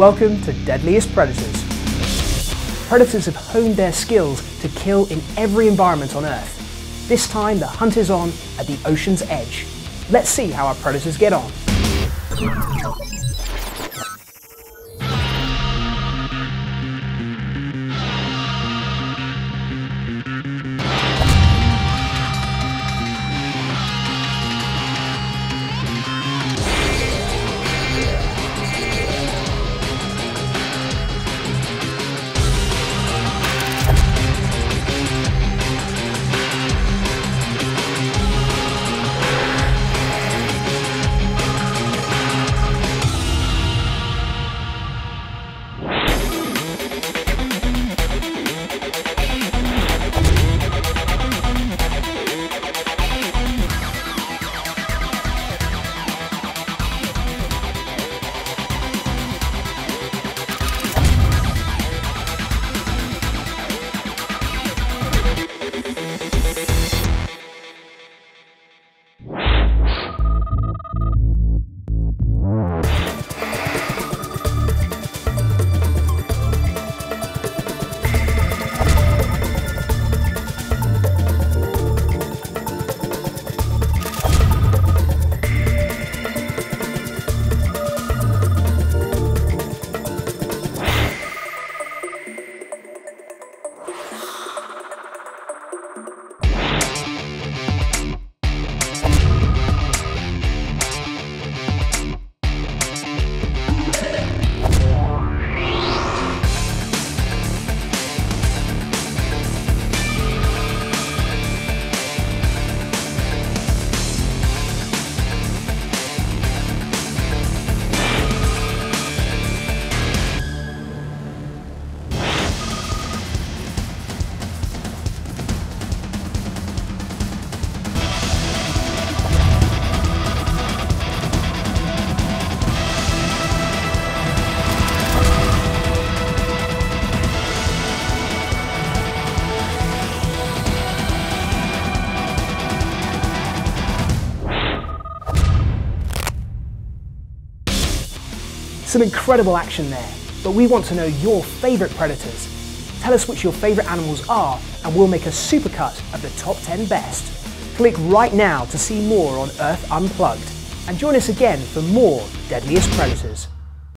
Welcome to Deadliest Predators. Predators have honed their skills to kill in every environment on Earth. This time the hunt is on at the ocean's edge. Let's see how our predators get on. Some incredible action there, but we want to know your favourite predators. Tell us which your favourite animals are and we'll make a supercut of the top 10 best. Click right now to see more on Earth Unplugged and join us again for more Deadliest Predators.